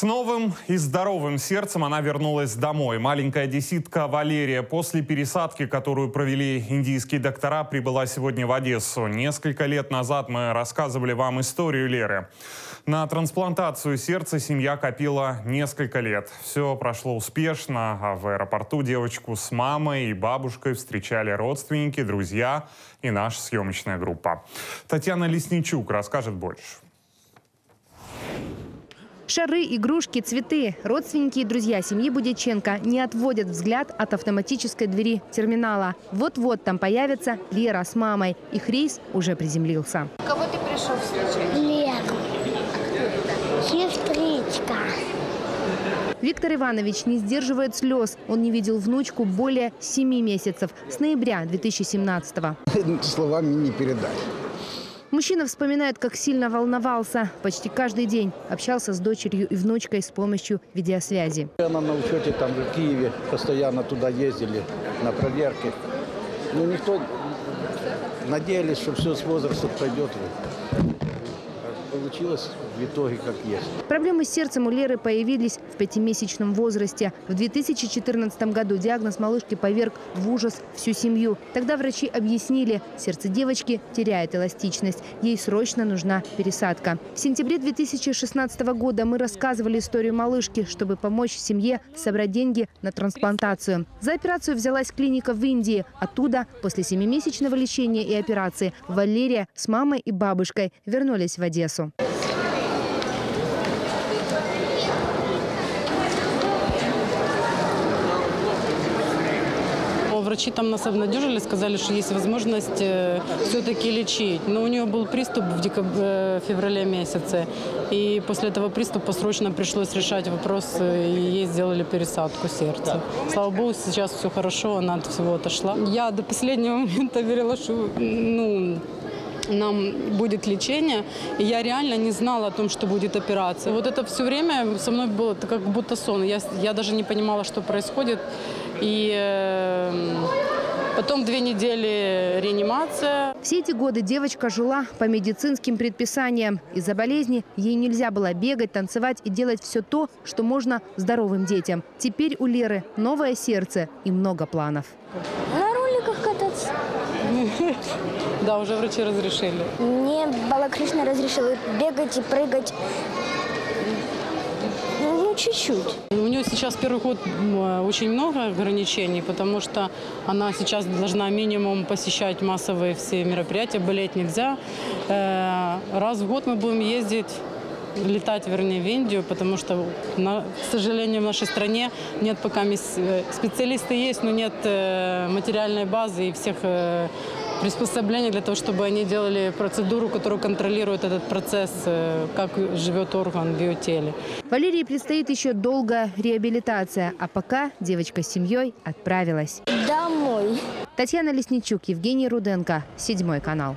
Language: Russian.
С новым и здоровым сердцем она вернулась домой. Маленькая одесситка Валерия после пересадки, которую провели индийские доктора, прибыла сегодня в Одессу. Несколько лет назад мы рассказывали вам историю Леры. На трансплантацию сердца семья копила несколько лет. Все прошло успешно, а в аэропорту девочку с мамой и бабушкой встречали родственники, друзья и наша съемочная группа. Татьяна Лесничук расскажет больше. Шары, игрушки, цветы. Родственники и друзья семьи Будяченко не отводят взгляд от автоматической двери терминала. Вот-вот там появится Лера с мамой. Их рейс уже приземлился. Кого ты пришел встречать? Леру. Сестричка. Виктор Иванович не сдерживает слез. Он не видел внучку более семи месяцев. С ноября 2017-го. Словами не передать. Мужчина вспоминает, как сильно волновался. Почти каждый день общался с дочерью и внучкой с помощью видеосвязи. Она на учете там в Киеве, постоянно туда ездили на проверки. Ну, никто надеялись, что все с возрастом пойдет. Получилось в итоге как есть. Проблемы с сердцем у Леры появились в пятимесячном возрасте. В 2014 году диагноз малышки поверг в ужас всю семью. Тогда врачи объяснили, сердце девочки теряет эластичность. Ей срочно нужна пересадка. В сентябре 2016 года мы рассказывали историю малышки, чтобы помочь семье собрать деньги на трансплантацию. За операцию взялась клиника в Индии. Оттуда, после семимесячного лечения и операции, Валерия с мамой и бабушкой вернулись в Одессу. Врачи там нас обнадежили, сказали, что есть возможность э, все-таки лечить. Но у нее был приступ в декабре, феврале месяце. И после этого приступа срочно пришлось решать вопрос, э, и ей сделали пересадку сердца. Слава богу, сейчас все хорошо, она от всего отошла. Я до последнего момента верила, что ну, нам будет лечение. И я реально не знала о том, что будет операция. Вот это все время со мной было как будто сон. Я, я даже не понимала, что происходит. И э, потом две недели реанимация. Все эти годы девочка жила по медицинским предписаниям. Из-за болезни ей нельзя было бегать, танцевать и делать все то, что можно здоровым детям. Теперь у Леры новое сердце и много планов. Да, уже врачи разрешили. Мне Балакришна разрешила бегать и прыгать. Ну, чуть-чуть. У нее сейчас первый год очень много ограничений, потому что она сейчас должна минимум посещать массовые все мероприятия, болеть нельзя. Э, Раз в год мы будем ездить летать, вернее, в Индию, потому что, на- к сожалению, в нашей стране нет пока э, специалисты есть, но нет э, материальной базы и всех приспособлений для того, чтобы они делали процедуру, которая контролирует этот процесс, э, как живет орган в ее теле. Валерии предстоит еще долгая реабилитация, а пока девочка с семьей отправилась. Домой. Татьяна Лесничук, Евгений Руденко, Седьмой канал.